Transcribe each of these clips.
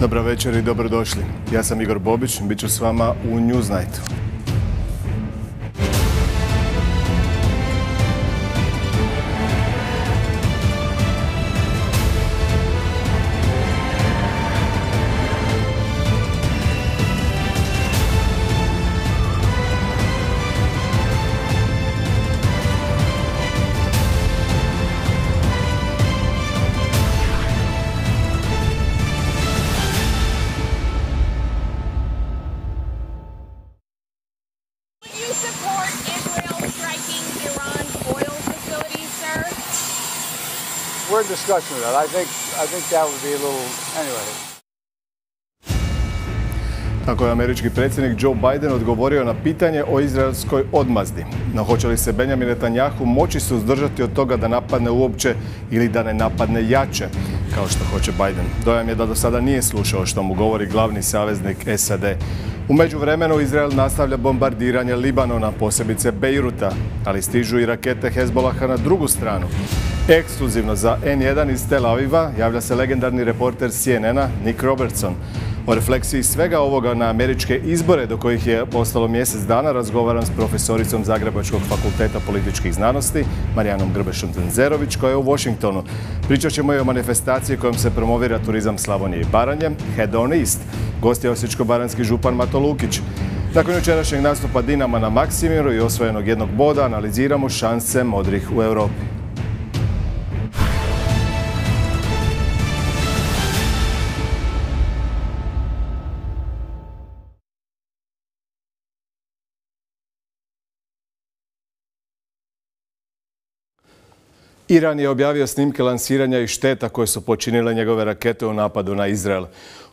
Dobra večer i dobrodošli. Ja sam Igor Bobić, bit ću s vama u Newsnightu. Discussion of that. I think I think that would be a little anyway. Tako je američki predsjednik Joe Biden odgovorio na pitanje o izraelskoj odmazdi. No hoće li se Benjamin Netanyahu moći suzdržati od toga da napadne uopće ili da ne napadne jače, kao što hoće Biden. Dojam je da do sada nije slušao što mu govori glavni saveznik SAD. U međuvremenu Izrael nastavlja bombardiranje Libanona, posebice Beiruta, ali stižu i rakete Hezbolaha na drugu stranu. Ekskluzivno za N1 iz Tel Aviva javlja se legendarni reporter CNN-a Nick Robertson. O refleksiji svega ovoga na američke izbore do kojih je ostalo mjesec dana razgovaram s profesoricom Zagrebačkog fakulteta političkih znanosti Marijanom Grbešom Tenzerović koja je u Washingtonu. Pričat ćemo i o manifestaciji kojom se promovira turizam Slavonije i Baranje, Head on East. Gost je osječko-baranski župan Mato Lukić. Nakon jučerašnjeg nastupa Dinama na Maksimiru i osvojenog jednog boda analiziramo šanse modrih u Europi. Iran je objavio snimke lansiranja i šteta koje su počinile njegove rakete u napadu na Izrael.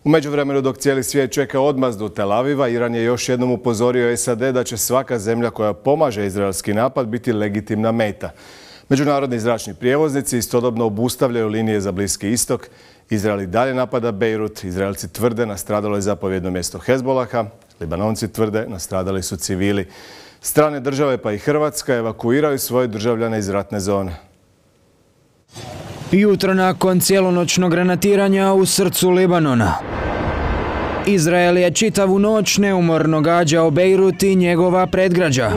U međuvremenu dok cijeli svijet čeka odmazdu Tel Aviva, Iran je još jednom upozorio SAD da će svaka zemlja koja pomaže izraelski napad biti legitimna meta. Međunarodni zračni prijevoznici istodobno obustavljaju linije za Bliski istok. Izrael i dalje napada Bejrut, Izraelci tvrde nastradalo je zapovjedno mjesto Hezbolaha, Libanonci tvrde nastradali su civili. Strane države pa i Hrvatska evakuiraju svoje državljane iz ratne zone. Jutro nakon cijelonoćnog granatiranja u srcu Libanona. Izrael je čitavu noć neumorno gađao Bejrut i njegova predgrađa.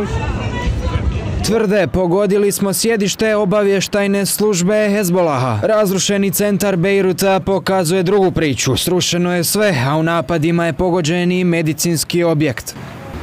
Tvrde, pogodili smo sjedište obavještajne službe Hezbolaha. Razrušeni centar Bejruta pokazuje drugu priču. Srušeno je sve, a u napadima je pogođen i medicinski objekt.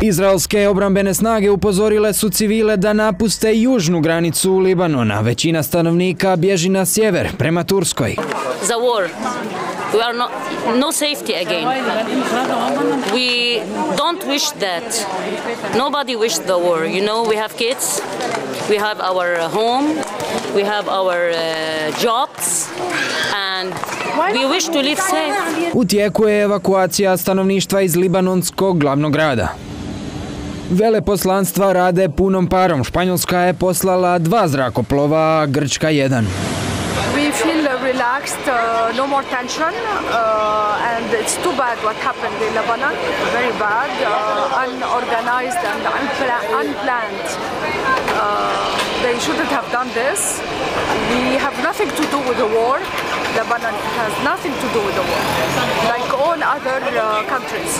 Izraelske obrambene snage upozorile su civile da napuste južnu granicu Libanona. Većina stanovnika bježi na sjever, prema Turskoj. the war. We are not no safety again. We don't wish that. Nobody wished the war. You know, we have kids, we have our uh, home, we have our uh, jobs, and we wish to live safe. U tijeku je evakuacija stanovništva iz libanonskog glavnog grada. Veleposlanstva rade punom parom. Španjolska je poslala dva zrakoplova, Grčka jedan. We feel relaxed, uh, no more tension, uh, and it's too bad what happened in Lebanon. Very bad, uh, unorganized and unpla- unplanned. They shouldn't have done this. We have nothing to do with the war. Lebanon has nothing to do with the war, all other uh, countries.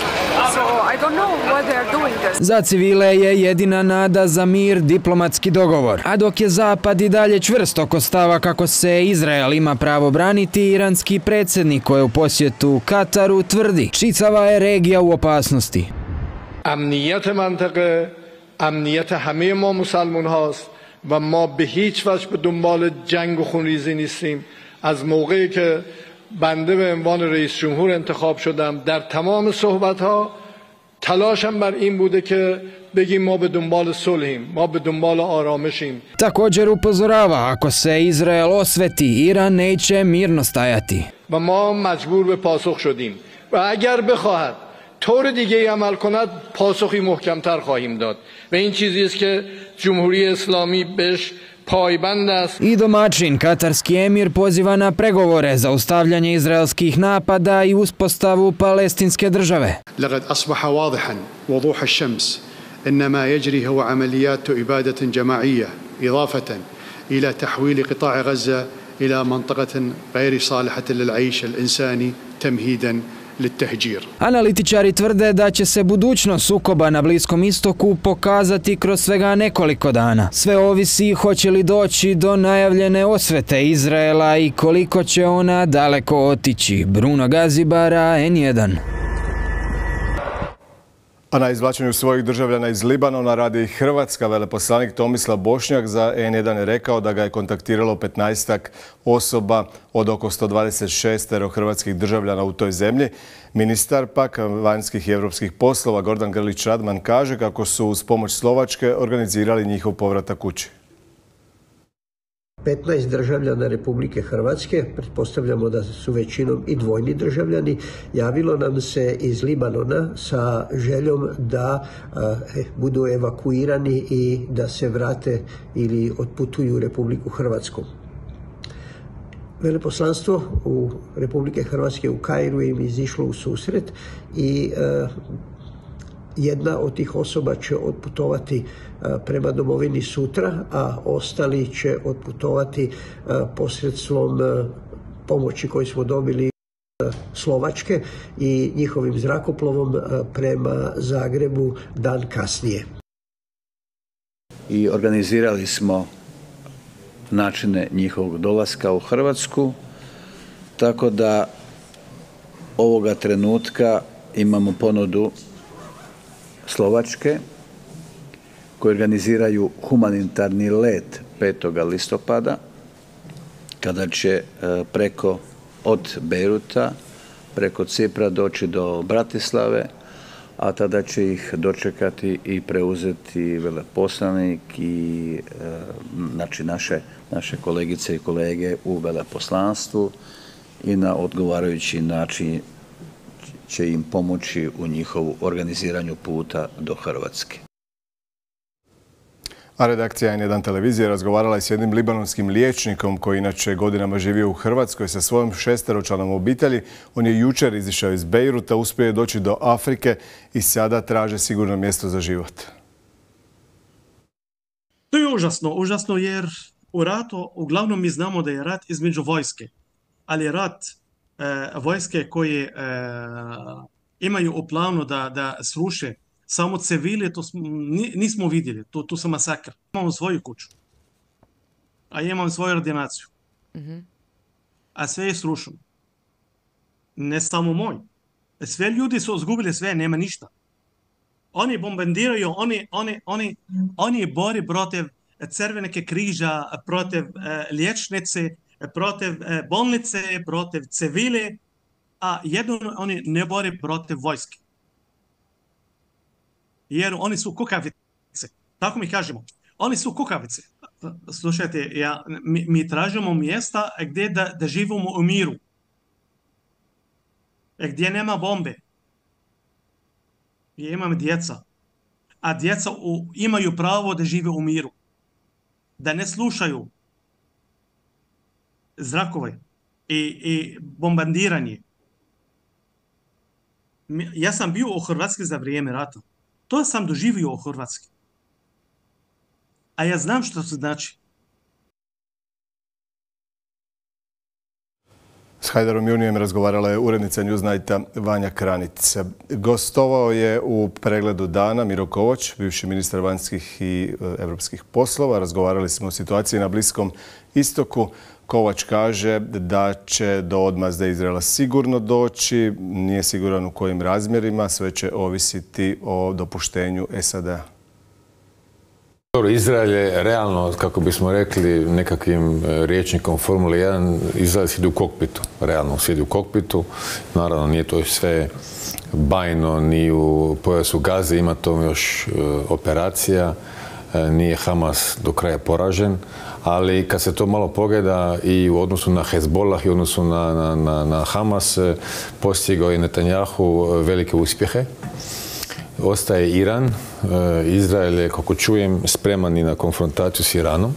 So I don't know why they are doing this. Za civile je jedina nada za mir diplomatski dogovor. A dok je Zapad i dalje čvrst oko stava kako se Izrael ima pravo braniti, iranski predsjednik koji je u posjetu Kataru tvrdi čitava je regija u opasnosti. امنیت منطقه امنیت همه ما مسلمان هاست و ما به هیچ وجه به دنبال جنگ و خونریزی نیستیم از موقعی که بنده به عنوان رئیس جمهور انتخاب شدم. در تمام صحبت ها تلاشم بر این بوده که بگیم ما به دنبال صلحیم ما به دنبال آرامشیم. Također upozorava ako se Izrael osveti, Iran neće mirno stajati. و ما مجبور به پاسخ شدیم. و اگر بخواهد طور دیگه ای عمل کند پاسخی محکمتر خواهیم داد. و این چیزی است که جمهوری اسلامی بهش I domaćin, katarski emir, poziva na pregovore za ustavljanje izraelskih napada i uspostavu palestinske države. لقد أصبح واضحا وضوح الشمس أن ما يجري هو عمليات إبادة جماعية إضافة إلى تحويل قطاع غزة إلى منطقة غير صالحة للعيش الإنساني تمهيدا للتهجير Analitičari tvrde da će se budućnost sukoba na Bliskom istoku pokazati kroz svega nekoliko dana. Sve ovisi hoće li doći do najavljene osvete Izraela i koliko će ona daleko otići. Bruno Gazibara, N1. A na izvlačenju svojih državljana iz Libanona radi Hrvatska. Veleposlanik Tomislav Bošnjak za N1 je rekao da ga je kontaktiralo 15 osoba od oko 126 hrvatskih državljana u toj zemlji. Ministar pak vanjskih i evropskih poslova Gordan Grlić Radman kaže kako su uz pomoć Slovačke organizirali njihov povratak kući. 15 državljana Republike Hrvatske, pretpostavljamo da su većinom i dvojni državljani, javilo nam se iz Libanona sa željom da eh, budu evakuirani i da se vrate ili otputuju u Republiku Hrvatsku. Veleposlanstvo u Republike Hrvatske u Kairu im izišlo u susret i eh, jedna od tih osoba će otputovati prema domovini sutra, a ostali će otputovati posredstvom pomoći koju smo dobili Slovačke i njihovim zrakoplovom prema Zagrebu dan kasnije. I organizirali smo načine njihovog dolaska u Hrvatsku, tako da ovoga trenutka imamo ponudu Slovačke koji organiziraju humanitarni let 5. listopada kada će e, preko od Beiruta preko Cipra doći do Bratislave, a tada će ih dočekati i preuzeti veleposlanik i e, znači naše, naše kolegice i kolege u veleposlanstvu i na odgovarajući način će im pomoći u njihovu organiziranju puta do Hrvatske. A redakcija N1 televizije razgovarala je s jednim libanonskim liječnikom koji inače godinama živio u Hrvatskoj sa svojom šesteročlanom obitelji. On je jučer izišao iz Bejruta, uspio je doći do Afrike i sada traže sigurno mjesto za život. To je užasno, užasno jer u ratu uglavnom mi znamo da je rat između vojske, ali rat vojske koje e, imaju u planu da, da sruše samo civile, to nismo vidjeli, to, to su masakr. Imamo svoju kuću, a imamo svoju ordinaciju. Mhm. A sve je srušeno. Ne samo moj. Sve ljudi su izgubili sve, nema ništa. Oni bombardiraju, oni, oni, oni, oni bori protiv crvenike križa, protiv uh, liječnice, protiv e, bolnice, protiv civile, a jedno oni ne bore protiv vojske. Jer oni su kukavice. Tako mi kažemo. Oni su kukavice. Slušajte, ja, mi, mi tražimo mjesta gdje da, da živimo u miru. Gdje nema bombe. Gdje imam djeca. A djeca u, imaju pravo da žive u miru. Da ne slušaju zrakove i, i bombardiranje. Ja sam bio u Hrvatskoj za vrijeme rata. To sam doživio u Hrvatskoj. A ja znam što se znači. S Hajdarom Junijem razgovarala je urednica Newsnighta Vanja Kranic. Gostovao je u pregledu dana Miro Kovač, bivši ministar vanjskih i europskih poslova. Razgovarali smo o situaciji na Bliskom istoku. Kovač kaže da će do odmazde Izraela sigurno doći, nije siguran u kojim razmjerima, sve će ovisiti o dopuštenju SAD-a. Izrael je realno, kako bismo rekli, nekakvim e, riječnikom Formule 1, Izrael sjedi u kokpitu, realno sjedi u kokpitu. Naravno, nije to sve bajno, ni u pojasu gaze, ima to još e, operacija. E, nije Hamas do kraja poražen, ali kad se to malo pogleda i u odnosu na Hezbollah i u odnosu na, na, na, Hamas, e, postigao je Netanjahu velike uspjehe. Ostaje Iran. E, Izrael je, kako čujem, spreman i na konfrontaciju s Iranom.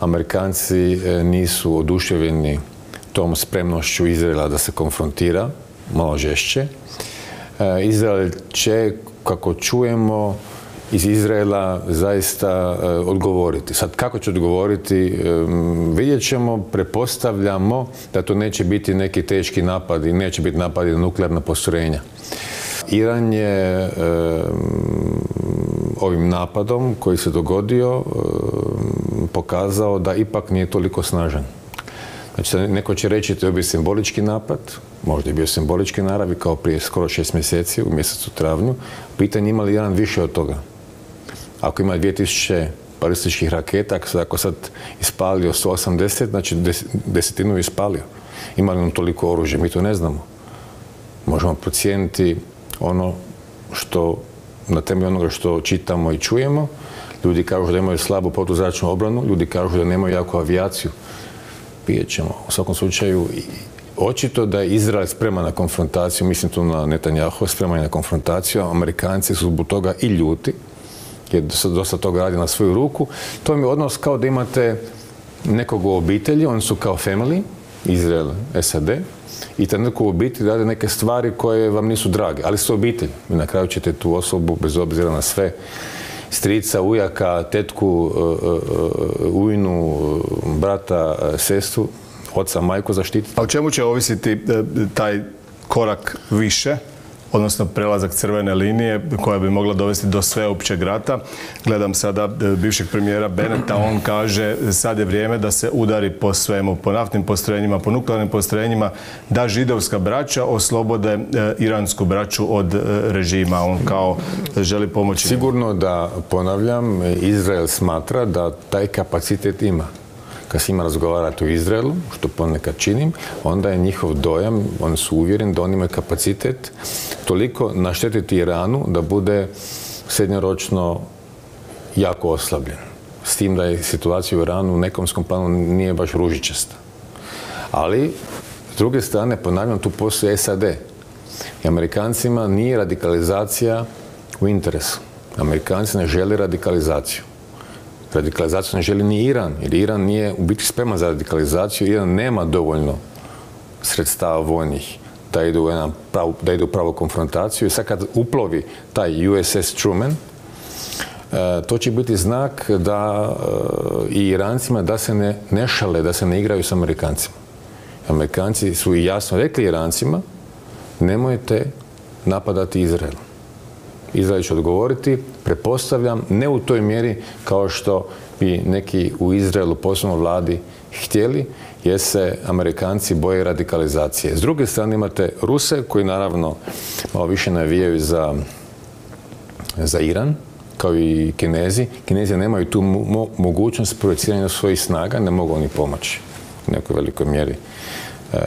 Amerikanci nisu oduševljeni tom spremnošću Izraela da se konfrontira malo žešće. Izrael će, kako čujemo, iz Izraela zaista e, odgovoriti. Sad kako će odgovoriti, e, vidjet ćemo, prepostavljamo da to neće biti neki teški napadi, neće biti napadi na nuklearna postrojenja. Iran je e, ovim napadom koji se dogodio pokazao da ipak nije toliko snažan. Znači, neko će reći to je bio simbolički napad, možda je bio simbolički naravi kao prije skoro šest mjeseci u mjesecu travnju. Pitanje ima li Iran više od toga? Ako ima 2000 balističkih raketa, ako sad ispalio 180, znači desetinu je ispalio. Ima li on toliko oružja? Mi to ne znamo. Možemo procijeniti ono što, na temelju onoga što čitamo i čujemo. Ljudi kažu da imaju slabu protuzračnu obranu, ljudi kažu da nemaju jaku avijaciju. Pijet ćemo. U svakom slučaju, očito da je Izrael spreman na konfrontaciju, mislim tu na Netanjahu, spreman na konfrontaciju, Amerikanci su zbog toga i ljuti, jer dosta toga radi na svoju ruku. To mi je odnos kao da imate nekog u obitelji, oni su kao family, Izrael, SAD, i tad neko u obitelji radi neke stvari koje vam nisu drage, ali su obitelj. I na kraju ćete tu osobu, bez obzira na sve, strica, ujaka, tetku, e, e, e, ujnu, brata, sestru, oca, majku zaštititi. A o čemu će ovisiti taj korak više? Odnosno prelazak crvene linije koja bi mogla dovesti do sveopćeg rata. Gledam sada e, bivšeg premijera Beneta, on kaže sad je vrijeme da se udari po svemu, po naftnim postrojenjima, po nuklearnim postrojenjima, da židovska braća oslobode e, iransku braću od e, režima. On kao želi pomoći. Sigurno da, ponavljam, Izrael smatra da taj kapacitet ima kad s njima razgovarate u Izraelu, što ponekad činim, onda je njihov dojam, oni su uvjereni da oni imaju kapacitet toliko naštetiti Iranu da bude srednjoročno jako oslabljen. S tim da je situacija u Iranu u nekomskom planu nije baš ružičasta. Ali, s druge strane, ponavljam, tu postoji SAD. I Amerikancima nije radikalizacija u interesu. Amerikanci ne žele radikalizaciju radikalizaciju ne želi ni Iran, jer Iran nije u biti spreman za radikalizaciju, Iran nema dovoljno sredstava vojnih da idu, u pravu, da idu pravu konfrontaciju. I sad kad uplovi taj USS Truman, e, to će biti znak da e, i Irancima da se ne, ne šale, da se ne igraju s Amerikancima. Amerikanci su i jasno rekli Irancima, nemojte napadati Izrael. Izrael će odgovoriti, prepostavljam, ne u toj mjeri kao što bi neki u Izraelu, posebno vladi, htjeli, jer se Amerikanci boje radikalizacije. S druge strane imate Ruse, koji naravno malo više navijaju za, za Iran, kao i Kinezi. Kinezi nemaju tu mogućnost projeciranja svojih snaga, ne mogu oni pomoći u nekoj velikoj mjeri e, e,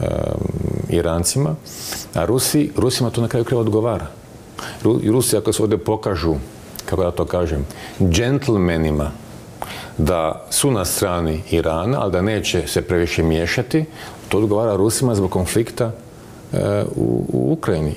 e, Irancima. A Rusi, Rusima to na kraju kraju odgovara. Rusi ako se ovdje pokažu, kako ja to kažem, džentlmenima, da su na strani Irana, ali da neće se previše miješati, to odgovara Rusima zbog konflikta e, u Ukrajini.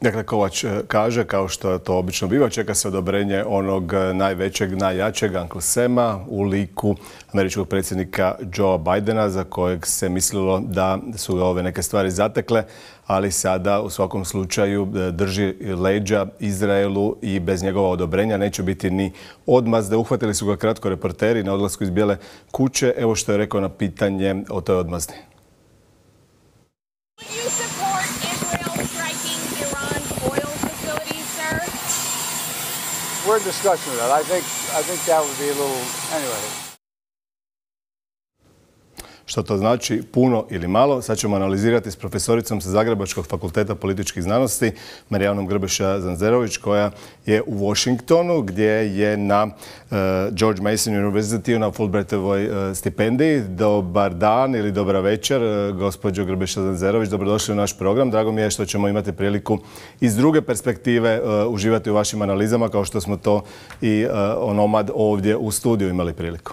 Dakle, Kovač e, kaže, kao što to obično biva, čeka se odobrenje onog e, najvećeg, najjačeg Uncle Sema u liku američkog predsjednika Joe Bidena, za kojeg se mislilo da su ove neke stvari zatekle, ali sada u svakom slučaju e, drži leđa Izraelu i bez njegova odobrenja neće biti ni odmazde. Uhvatili su ga kratko reporteri na odlasku iz Bijele kuće. Evo što je rekao na pitanje o toj odmazdi. We're in discussion with that. I think I think that would be a little anyway. Što to znači puno ili malo, sad ćemo analizirati s profesoricom sa Zagrebačkog fakulteta političkih znanosti, Marijanom Grbeša Zanzerović, koja je u Washingtonu, gdje je na uh, George Mason University na Fulbrightovoj uh, stipendiji. Dobar dan ili dobra večer, uh, gospođo Grbeša Zanzerović, dobrodošli u naš program. Drago mi je što ćemo imati priliku iz druge perspektive uživati u vašim analizama, kao što smo to i onomad ovdje u studiju imali priliku.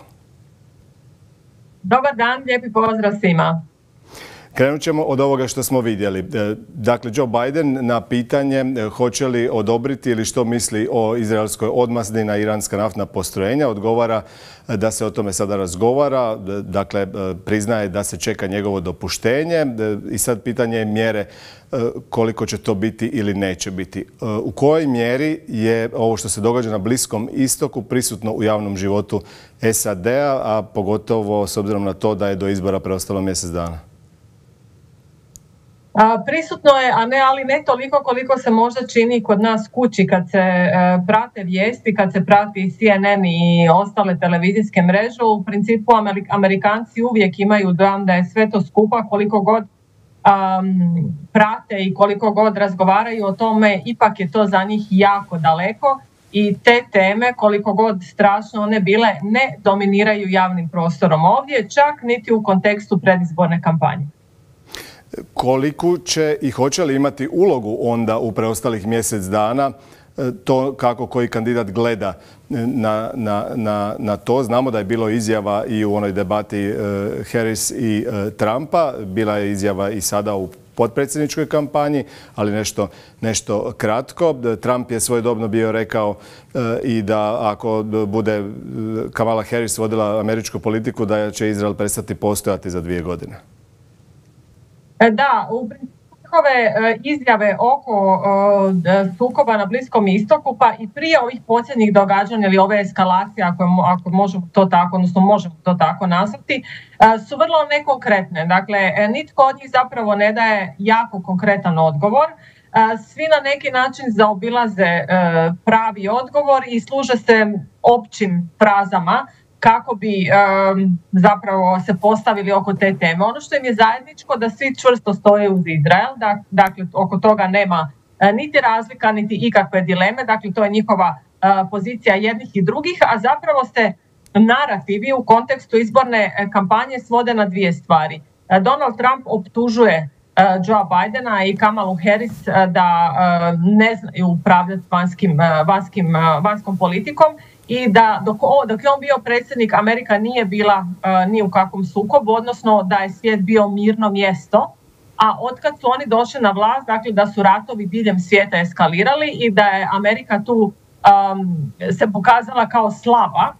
Dobar dan, lijepi pozdrav svima. Krenut ćemo od ovoga što smo vidjeli. E, dakle, Joe Biden na pitanje e, hoće li odobriti ili što misli o izraelskoj odmazni na iranska naftna postrojenja, odgovara e, da se o tome sada razgovara, dakle, priznaje da se čeka njegovo dopuštenje i sad pitanje je mjere koliko će to biti ili neće biti. U kojoj mjeri je ovo što se događa na Bliskom istoku prisutno u javnom životu SAD-a, a pogotovo s obzirom na to da je do izbora preostalo mjesec dana? Prisutno je, a ne, ali ne toliko koliko se možda čini kod nas kući kad se e, prate vijesti, kad se prati CNN i ostale televizijske mreže. U principu Amerikanci uvijek imaju dojam da je sve to skupa koliko god prate i koliko god razgovaraju o tome, ipak je to za njih jako daleko i te teme, koliko god strašno one bile, ne dominiraju javnim prostorom ovdje, čak niti u kontekstu predizborne kampanje. Koliku će i hoće li imati ulogu onda u preostalih mjesec dana to kako koji kandidat gleda na, na, na, na to. Znamo da je bilo izjava i u onoj debati e, Harris i e, Trumpa, bila je izjava i sada u potpredsjedničkoj kampanji, ali nešto, nešto kratko. Trump je svojedobno bio rekao i da ako bude Kamala Harris vodila američku politiku, da će Izrael prestati postojati za dvije godine. E, da, u njihove e, izjave oko sukoba na Bliskom istoku, pa i prije ovih posljednjih događanja ili ove eskalacije, ako, ako možemo to tako, odnosno možemo to tako nazvati, e, su vrlo nekonkretne. Dakle, nitko od njih zapravo ne daje jako konkretan odgovor. Svi na neki način zaobilaze pravi odgovor i služe se općim frazama kako bi zapravo se postavili oko te teme. Ono što im je zajedničko da svi čvrsto stoje uz Izrael, dakle oko toga nema e, niti razlika, niti ikakve dileme, dakle to je njihova e, pozicija jednih i drugih, a zapravo se narativi u kontekstu izborne e, kampanje svode na dvije stvari. Donald Trump optužuje Joe Bidena i Kamalu Harris da ne znaju upravljati vanskim, vanskim, vanskom politikom i da dok, dok je on bio predsjednik Amerika nije bila uh, ni u kakvom sukobu, odnosno da je svijet bio mirno mjesto, a otkad su oni došli na vlast, dakle da su ratovi diljem svijeta eskalirali i da je Amerika tu um, se pokazala kao slaba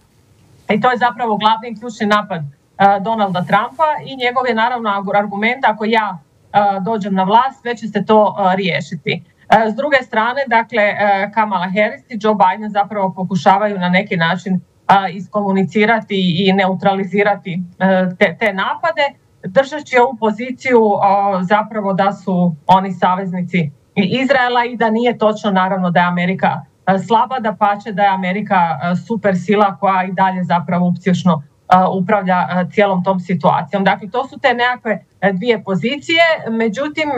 i to je zapravo glavni ključni napad uh, Donalda Trumpa i njegov je naravno argument ako ja uh, dođem na vlast, već će se to riješiti. E, s druge strane, dakle, e, Kamala Harris i Joe Biden zapravo pokušavaju na neki način iskomunicirati i neutralizirati e, te, te napade, držeći ovu poziciju zapravo da su oni saveznici Izraela i da nije točno naravno da je Amerika slaba, da pače da je Amerika super sila koja i dalje zapravo uspješno upravlja cijelom tom situacijom. Dakle, to su te nekakve e, dvije pozicije, međutim,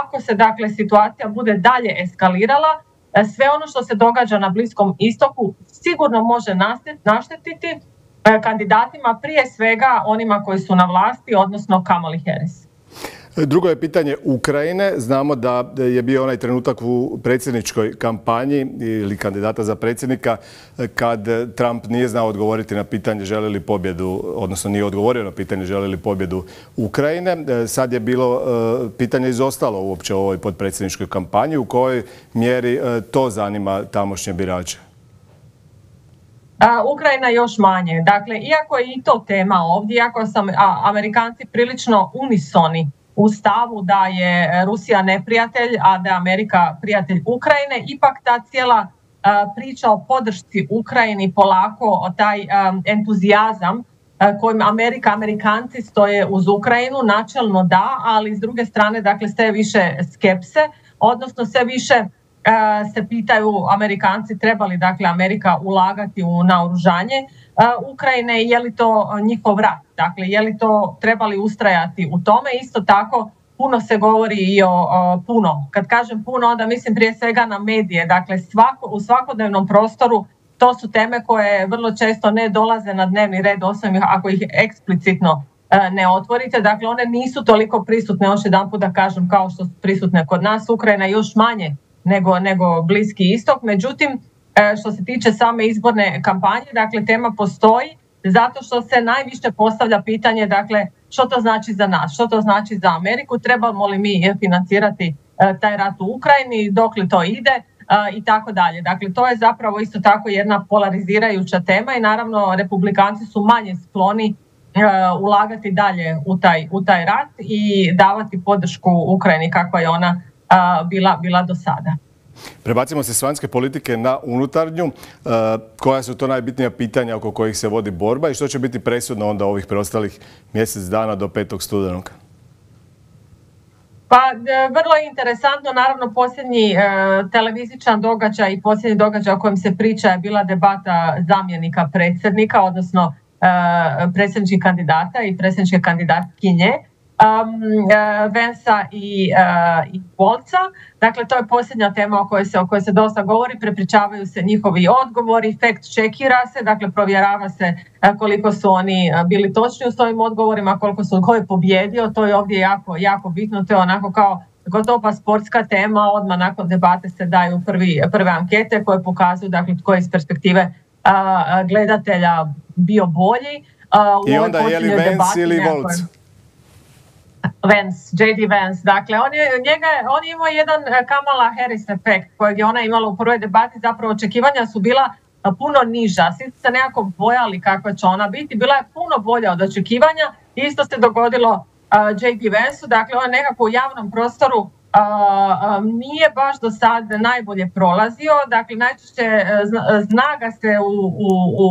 ako se dakle situacija bude dalje eskalirala, e, sve ono što se događa na Bliskom istoku sigurno može naštetiti e, kandidatima, prije svega onima koji su na vlasti, odnosno Kamali Harris. Drugo je pitanje Ukrajine. Znamo da je bio onaj trenutak u predsjedničkoj kampanji ili kandidata za predsjednika kad Trump nije znao odgovoriti na pitanje želi li pobjedu, odnosno nije odgovorio na pitanje želi li pobjedu Ukrajine. Sad je bilo e, pitanje izostalo uopće u ovoj podpredsjedničkoj kampanji. U kojoj mjeri to zanima tamošnje birače? Ukrajina još manje. Dakle, iako je i to tema ovdje, iako sam Amerikanci prilično unisoni u stavu da je Rusija neprijatelj, a da je Amerika prijatelj Ukrajine, ipak ta cijela priča o podršci Ukrajini polako, o taj entuzijazam kojim Amerika, Amerikanci stoje uz Ukrajinu, načelno da, ali s druge strane dakle sve više skepse, odnosno sve više se pitaju Amerikanci treba li dakle Amerika ulagati u naoružanje Ukrajine, je li to njihov rat, dakle je li to trebali ustrajati u tome. Isto tako puno se govori i o, puno. Kad kažem puno, onda mislim prije svega na medije. Dakle, svako, u svakodnevnom prostoru to su teme koje vrlo često ne dolaze na dnevni red, osim ako ih eksplicitno e, ne otvorite. Dakle, one nisu toliko prisutne, još jedan da kažem, kao što su prisutne kod nas. Ukrajina još manje nego, nego Bliski istok. Međutim, e, što se tiče same izborne kampanje, dakle, tema postoji zato što se najviše postavlja pitanje, dakle, što to znači za nas, što to znači za Ameriku, trebamo li mi financirati e, taj rat u Ukrajini, dok li to ide e, i tako dalje. Dakle, to je zapravo isto tako jedna polarizirajuća tema i naravno republikanci su manje skloni ulagati dalje u taj, u taj rat i davati podršku Ukrajini kakva je ona bila, bila do sada. Prebacimo se s vanjske politike na unutarnju. E, koja su to najbitnija pitanja oko kojih se vodi borba i što će biti presudno onda ovih preostalih mjesec dana do 5. studenog? Pa e, vrlo je interesantno, naravno posljednji e, televizičan događaj i posljednji događaj o kojem se priča je bila debata zamjenika predsjednika, odnosno e, predsjedničkih kandidata i predsjedničke kandidatkinje Vensa i, uh, i Volca. Dakle, to je posljednja tema o kojoj se, o kojoj se dosta govori, prepričavaju se njihovi odgovori, fact checkira se, dakle provjerava se e, koliko su oni bili točni u svojim odgovorima, koliko su, ko je pobjedio, to je ovdje jako, jako bitno, to je onako kao gotovo pa sportska tema, odmah nakon debate se daju prvi, prve ankete koje pokazuju dakle, tko je iz perspektive gledatelja bio bolji. I onda je li Vance ili Volc? Vance, J.D. Vance. Dakle, on je, njega, on je imao jedan e, Kamala Harris efekt kojeg je ona imala u prvoj debati. Zapravo očekivanja su bila e, puno niža. Svi se nekako bojali kakva će ona biti. Bila je puno bolja od očekivanja. Isto se dogodilo uh, e, J.D. Vance-u. Dakle, on nekako u javnom prostoru nije baš do sad najbolje prolazio. Dakle, najčešće zna ga se u, u, u,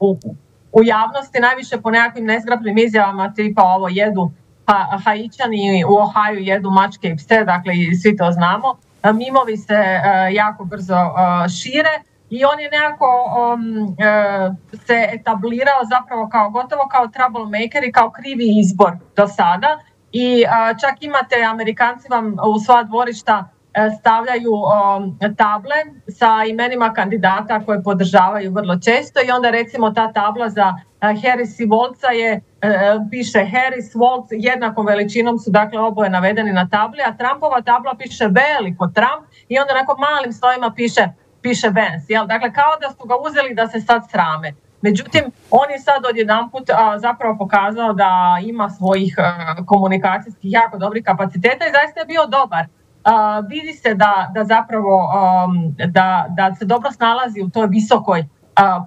u, u javnosti, najviše po nekakvim nezgrapnim izjavama tipa ovo jedu pa Haičani u Ohaju jedu mačke i pse, dakle i svi to znamo. Mimovi se e, jako brzo e, šire i on je nekako um, e, se etablirao zapravo kao gotovo kao troublemaker i kao krivi izbor do sada. I čak imate, Amerikanci vam u sva dvorišta stavljaju um, table sa imenima kandidata koje podržavaju vrlo često i onda recimo ta tabla za Harris i Volca je E, piše Harris, Waltz, jednakom veličinom su dakle oboje navedeni na tabli, a Trumpova tabla piše veliko Trump i onda onako malim stojima piše, piše Vance. Jel? Dakle, kao da su ga uzeli da se sad srame. Međutim, on je sad odjedanput a, zapravo pokazao da ima svojih e, komunikacijskih jako dobrih kapaciteta i zaista je bio dobar. Vidi se da, da zapravo da, da se dobro snalazi u toj visokoj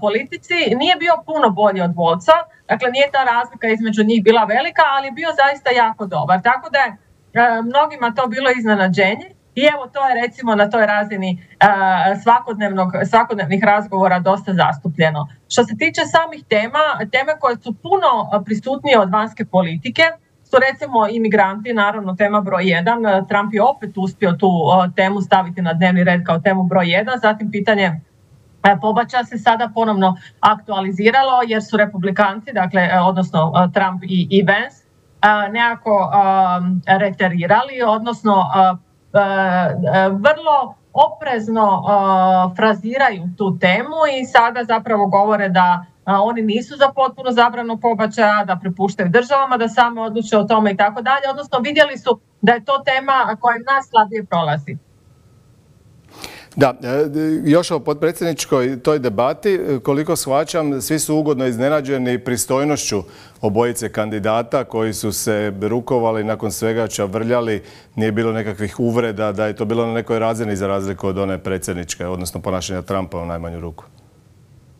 politici. Nije bio puno bolji od Volca, dakle nije ta razlika između njih bila velika, ali je bio zaista jako dobar. Tako da je e, mnogima to bilo iznenađenje i evo to je recimo na toj razini e, svakodnevnog, svakodnevnih razgovora dosta zastupljeno. Što se tiče samih tema, teme koje su puno prisutnije od vanjske politike, su recimo imigranti, naravno tema broj jedan. Trump je opet uspio tu temu staviti na dnevni red kao temu broj jedan. Zatim pitanje E, pobačaja se sada ponovno aktualiziralo jer su republikanci, dakle, e, odnosno e, Trump i, i nekako reterirali, odnosno vrlo oprezno fraziraju tu temu i sada zapravo govore da oni nisu za potpuno zabranu pobačaja, da prepuštaju državama da same odluče o tome i tako dalje, odnosno vidjeli su da je to tema koja nas slabije prolazi. Da, e, još o potpredsjedničkoj toj debati, e, koliko shvaćam, svi su ugodno iznenađeni pristojnošću obojice kandidata koji su se rukovali nakon svega čavrljali, nije bilo nekakvih uvreda, da je to bilo na nekoj razini za razliku od one predsjedničke, odnosno ponašanja Trumpa u najmanju ruku.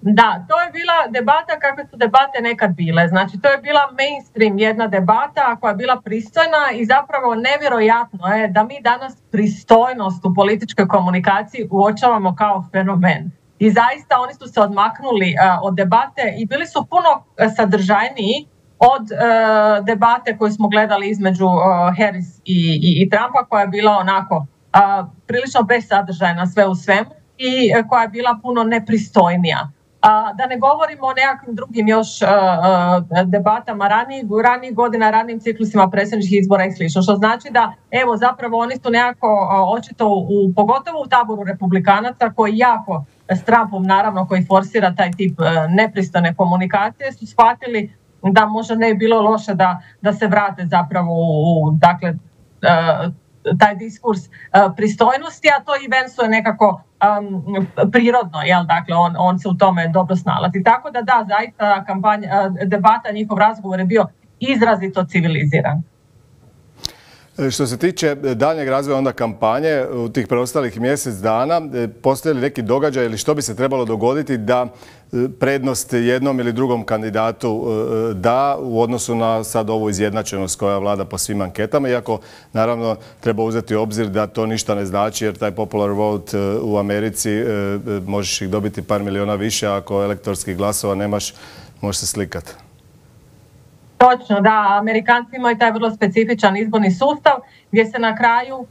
Da, to je bila debata kakve su debate nekad bile. Znači, to je bila mainstream jedna debata koja je bila pristojna i zapravo nevjerojatno je da mi danas pristojnost u političkoj komunikaciji uočavamo kao fenomen. I zaista oni su se odmaknuli uh, od debate i bili su puno uh, sadržajniji od uh, debate koju smo gledali između Harris i, i, i Trumpa koja je bila onako prilično besadržajna sve u svemu i e, koja je bila puno nepristojnija. A, da ne govorimo o nekakvim drugim još a, a, debatama ranijih, ranijih godina, ranijim ciklusima predsjedničkih izbora i slično. Što znači da evo zapravo oni su nekako a, očito u, pogotovo u taboru republikanaca koji jako s Trumpom naravno koji forsira taj tip a, nepristojne komunikacije su shvatili da možda ne bi bilo loše da, da se vrate zapravo u, dakle, taj diskurs pristojnosti, a to i Vensu je nekako um, prirodno, jel, dakle on, on se u tome dobro snalazi. Tako da da, zaista kampanja, debata, njihov razgovor je bio izrazito civiliziran. Što se tiče daljnjeg razvoja onda kampanje u tih preostalih mjesec dana, postoje li neki događaj ili što bi se trebalo dogoditi da prednost jednom ili drugom kandidatu da u odnosu na sad ovu izjednačenost koja vlada po svim anketama, iako naravno treba uzeti u obzir da to ništa ne znači jer taj popular vote u Americi možeš ih dobiti par miliona više ako elektorskih glasova nemaš, možeš se slikati. Točno, da. Amerikanci imaju taj vrlo specifičan izborni sustav gdje se na kraju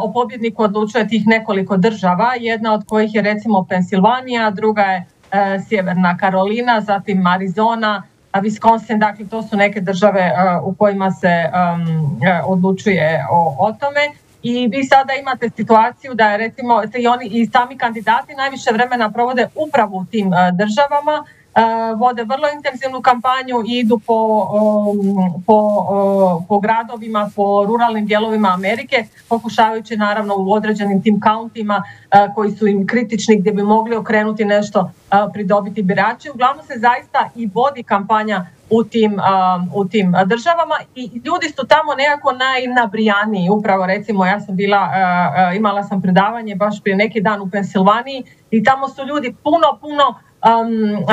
o pobjedniku odlučuje tih nekoliko država, jedna od kojih je recimo Pensilvanija, druga je uh, Sjeverna Karolina, zatim Arizona, Wisconsin, dakle to su neke države uh, u kojima se um, odlučuje o, o tome. I vi sada imate situaciju da je recimo i oni i sami kandidati najviše vremena provode upravo u tim državama, vode vrlo intenzivnu kampanju i idu po, po, po gradovima, po ruralnim dijelovima Amerike, pokušavajući naravno u određenim tim kauntima koji su im kritični gdje bi mogli okrenuti nešto pridobiti birači. Uglavnom se zaista i vodi kampanja u tim, u tim državama i ljudi su tamo nekako najnabrijaniji. Upravo recimo ja sam bila, imala sam predavanje baš prije neki dan u Pensilvaniji i tamo su ljudi puno, puno um,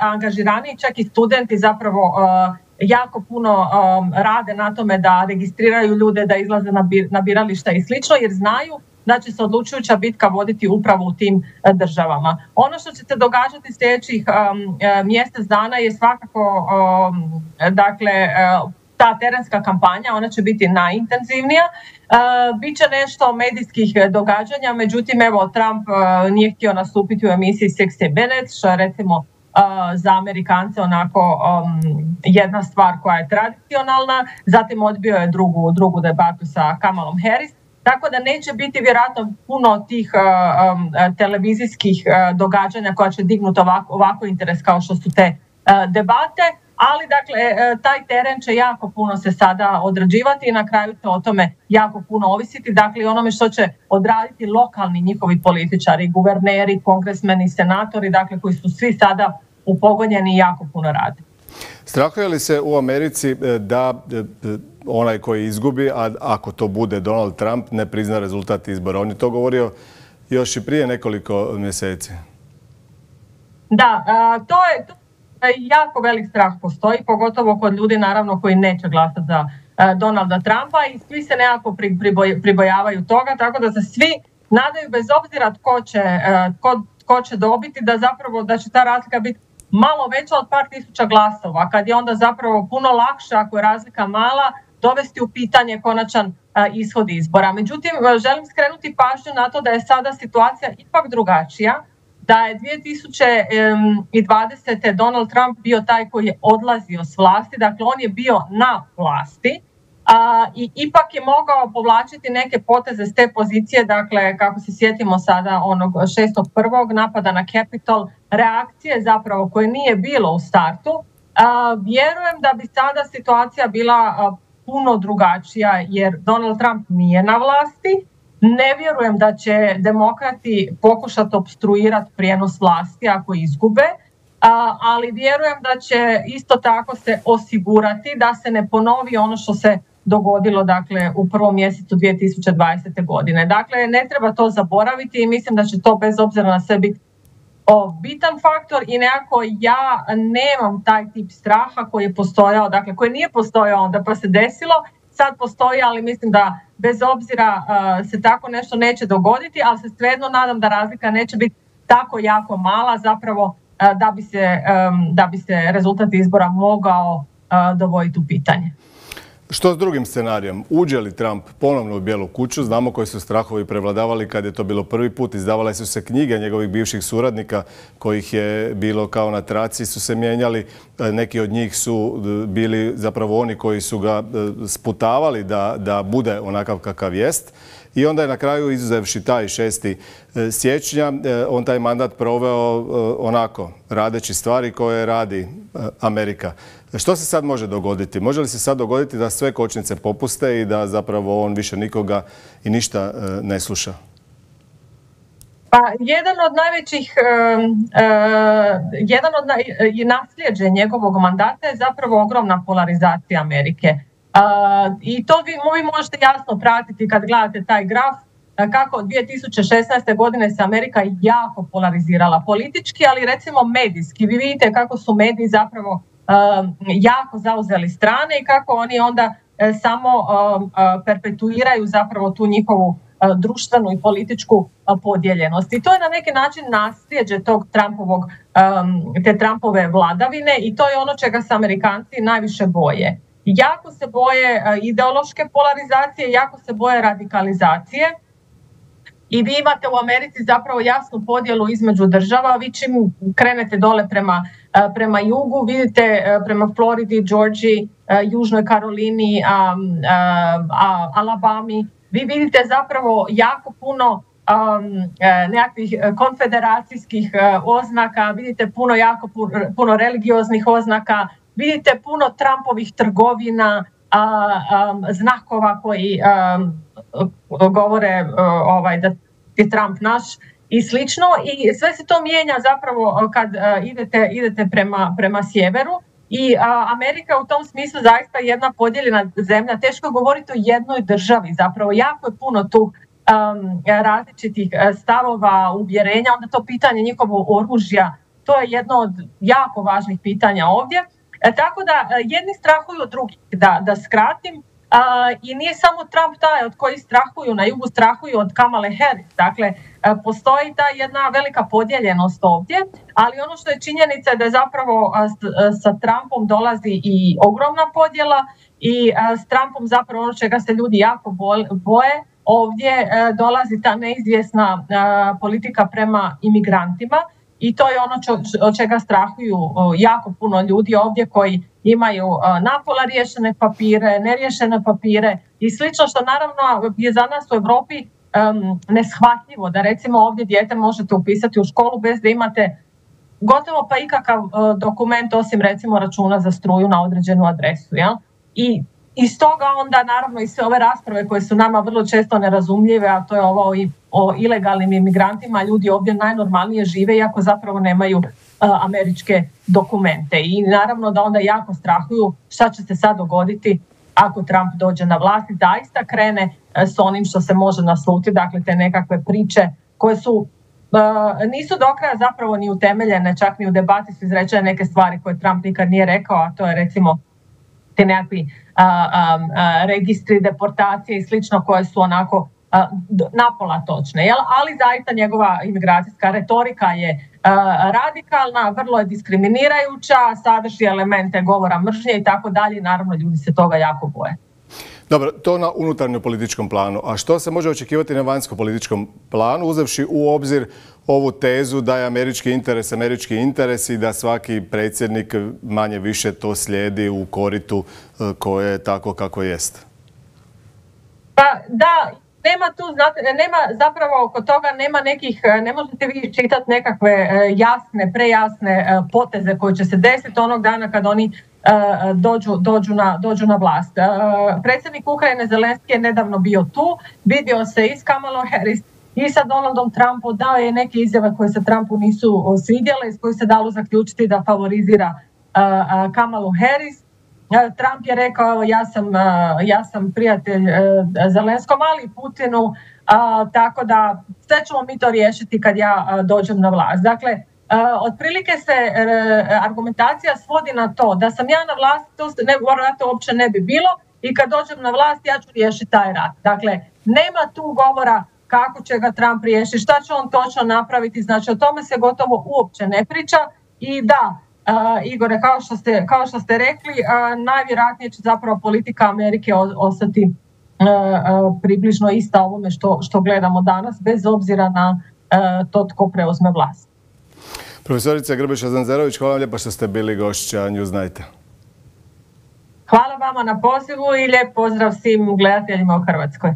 angažirani, čak i studenti zapravo uh, jako puno um, rade na tome da registriraju ljude, da izlaze na, bir, na birališta i slično, jer znaju da će se odlučujuća bitka voditi upravo u tim uh, državama. Ono što će se događati sljedećih um, mjesec dana je svakako um, dakle, uh, ta terenska kampanja, ona će biti najintenzivnija. Uh, Biće nešto medijskih događanja, međutim, evo, Trump uh, nije htio nastupiti u emisiji 60 Minutes, što je recimo uh, za Amerikance onako um, jedna stvar koja je tradicionalna, zatim odbio je drugu, drugu debatu sa Kamalom Harris, tako da neće biti vjerojatno puno tih um, televizijskih događanja koja će dignuti ovako, ovako interes kao što su te debate, ali dakle e, taj teren će jako puno se sada odrađivati i na kraju će o tome jako puno ovisiti, dakle onome što će odraditi lokalni njihovi političari, guverneri, kongresmeni, senatori, dakle koji su svi sada upogonjeni i jako puno rade. Strahuje li se u Americi e, da e, onaj koji izgubi, a ako to bude Donald Trump, ne prizna rezultat izbora? On je to govorio još i prije nekoliko mjeseci. Da, to je, jako velik strah postoji, pogotovo kod ljudi naravno koji neće glasati za e, Donalda Trumpa i svi se nekako pribojavaju toga, tako da se svi nadaju bez obzira tko će, e, tko, tko će dobiti, da zapravo da će ta razlika biti malo veća od par tisuća glasova, kad je onda zapravo puno lakše ako je razlika mala dovesti u pitanje konačan e, ishod izbora. Međutim, želim skrenuti pažnju na to da je sada situacija ipak drugačija, da je 2020. Donald Trump bio taj koji je odlazio s vlasti, dakle on je bio na vlasti a, i ipak je mogao povlačiti neke poteze s te pozicije, dakle kako se sjetimo sada onog 6.1. napada na Capitol, reakcije zapravo koje nije bilo u startu, a, vjerujem da bi sada situacija bila a, puno drugačija jer Donald Trump nije na vlasti, Ne vjerujem da će demokrati pokušati obstruirati prijenos vlasti ako izgube, ali vjerujem da će isto tako se osigurati da se ne ponovi ono što se dogodilo dakle u prvom mjesecu 2020. godine. Dakle, ne treba to zaboraviti i mislim da će to bez obzira na sve biti bitan faktor i nekako ja nemam taj tip straha koji je postojao, dakle koji nije postojao onda pa se desilo, sad postoji, ali mislim da bez obzira uh, se tako nešto neće dogoditi, ali se svejedno nadam da razlika neće biti tako jako mala zapravo uh, da, bi se, um, da bi se rezultat izbora mogao uh, dovoditi u pitanje. Što s drugim scenarijom? Uđe li Trump ponovno u Bijelu kuću? Znamo koji su strahovi prevladavali kad je to bilo prvi put. Izdavale su se knjige njegovih bivših suradnika kojih je bilo kao na traci su se mijenjali. E, neki od njih su e, bili zapravo oni koji su ga e, sputavali da, da bude onakav kakav jest. I onda je na kraju, izuzevši taj 6. siječnja, on taj mandat proveo onako, radeći stvari koje radi Amerika. Što se sad može dogoditi? Može li se sad dogoditi da sve kočnice popuste i da zapravo on više nikoga i ništa e, ne sluša? Pa jedan od najvećih, e, jedan od nasljeđe njegovog mandata je zapravo ogromna polarizacija Amerike. I to vi, vi možete jasno pratiti kad gledate taj graf, kako od 2016. godine se Amerika jako polarizirala politički, ali recimo medijski. Vi vidite kako su mediji zapravo jako zauzeli strane i kako oni onda e, samo um, uh, perpetuiraju zapravo tu njihovu uh, društvenu i političku podijeljenost. I to je na neki način nasljeđe tog Trumpovog, um, te Trumpove vladavine i to je ono čega se Amerikanci najviše boje. Jako se boje ideološke polarizacije, jako se boje radikalizacije i vi imate u Americi zapravo jasnu podjelu između država. Vi čim krenete dole prema, e, prema jugu, vidite e, prema Floridi, Georgiji, e, Južnoj Karolini, Alabami, vi vidite zapravo jako puno nekakvih konfederacijskih oznaka, vidite puno jako puno religioznih oznaka, vidite puno Trumpovih trgovina, znakova koji govore ovaj, da je Trump naš i slično. I sve se to mijenja zapravo kad idete, idete prema, prema sjeveru. I Amerika u tom smislu zaista jedna podijeljena zemlja. Teško je govoriti o jednoj državi, zapravo jako je puno tu um, različitih stavova, uvjerenja, onda to pitanje njihovog oružja, to je jedno od jako važnih pitanja ovdje. E, tako da jedni strahuju od drugih, da, da skratim, i nije samo Trump taj od kojih strahuju, na jugu strahuju od Kamale Harris. Dakle, e, postoji ta jedna velika podijeljenost ovdje, ali ono što je činjenica je da zapravo e, sa Trumpom dolazi i ogromna podjela i s Trumpom zapravo ono čega se ljudi jako boje, ovdje e, dolazi ta neizvjesna politika prema imigrantima i to je ono od čega strahuju jako puno ljudi ovdje koji imaju napola riješene papire, neriješene papire i slično što naravno je za nas u Europi um, neshvatljivo da recimo ovdje dijete možete upisati u školu bez da imate gotovo pa ikakav dokument osim recimo računa za struju na određenu adresu. Ja? I iz toga onda naravno i sve ove rasprave koje su nama vrlo često nerazumljive, a to je ovo i o ilegalnim imigrantima, ljudi ovdje najnormalnije žive iako zapravo nemaju američke dokumente. I naravno da onda jako strahuju šta će se sad dogoditi ako Trump dođe na vlast i zaista krene s onim što se može nasluti, dakle te nekakve priče koje su nisu do kraja zapravo ni utemeljene, čak ni u debati su izrečene neke stvari koje Trump nikad nije rekao, a to je recimo te nekakvi registri deportacije i slično koje su onako napola točne. Jel? Ali zaista njegova imigracijska retorika je radikalna, vrlo je diskriminirajuća, sadrži elemente govora mržnje i tako dalje. Naravno, ljudi se toga jako boje. Dobro, to na unutarnjem političkom planu. A što se može očekivati na vanjskom političkom planu, uzevši u obzir ovu tezu da je američki interes američki interes i da svaki predsjednik manje više to slijedi u koritu e, koje je tako kako jest? Pa da, nema tu, nema zapravo oko toga, nema nekih, e, ne možete vi čitati nekakve e, jasne, prejasne poteze koje će se desiti onog dana kad oni dođu, dođu, na, dođu na vlast. Predsjednik Ukrajine Zelenski je nedavno bio tu, vidio se i s Kamala Harris i sa Donaldom Trumpom dao je neke izjave koje se Trumpu nisu svidjele, iz kojih se dalo zaključiti da favorizira Kamalu Harris. Trump je rekao ja sam, ja sam prijatelj e, Zelenskom, ali i Putinu, tako da sve ćemo mi to riješiti kad ja dođem na vlast. Dakle, otprilike se e, argumentacija svodi na to da sam ja na vlasti, to ne, to uopće ne bi bilo i kad dođem na vlast ja ću riješiti taj rat. Dakle, nema tu govora kako će ga Trump riješiti, šta će on točno napraviti, znači o tome se gotovo uopće ne priča i da, Igore, kao što ste, kao što ste rekli, najvjerojatnije će zapravo politika Amerike ostati približno ista ovome što, što gledamo danas, bez obzira na to tko preuzme vlast. Profesorica Grbeša Zanzerović, hvala vam lijepa što ste bili gošća Newsnighta. Hvala vama na pozivu i lijep pozdrav svim gledateljima u Hrvatskoj.